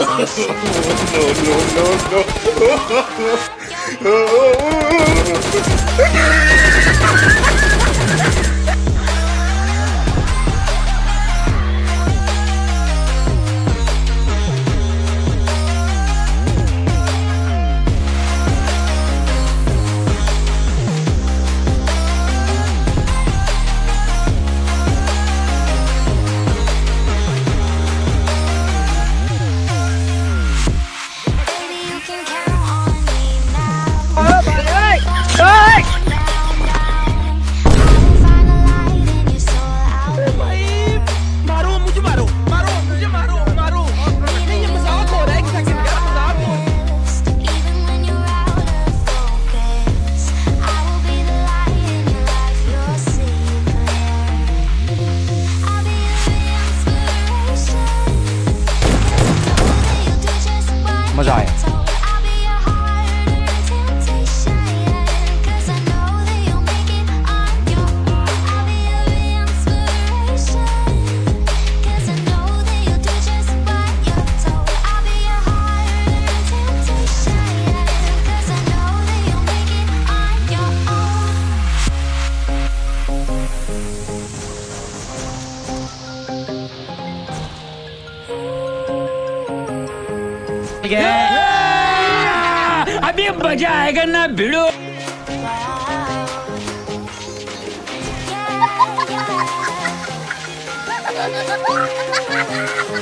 no, no, no, no. Oh, oh, oh. अभी मज़ा आएगा ना भिड़ो। Ha ha ha ha!